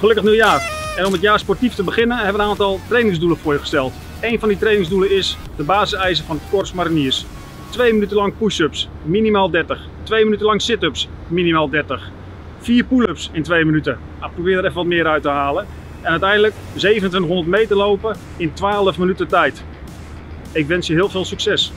Gelukkig nieuwjaar. En om het jaar sportief te beginnen hebben we een aantal trainingsdoelen voor je gesteld. Een van die trainingsdoelen is de basiseisen van Kors Korps Mariniers. 2 minuten lang push-ups, minimaal 30. 2 minuten lang sit-ups, minimaal 30. vier pull-ups in 2 minuten. Nou, probeer er even wat meer uit te halen. En uiteindelijk 2700 meter lopen in 12 minuten tijd. Ik wens je heel veel succes.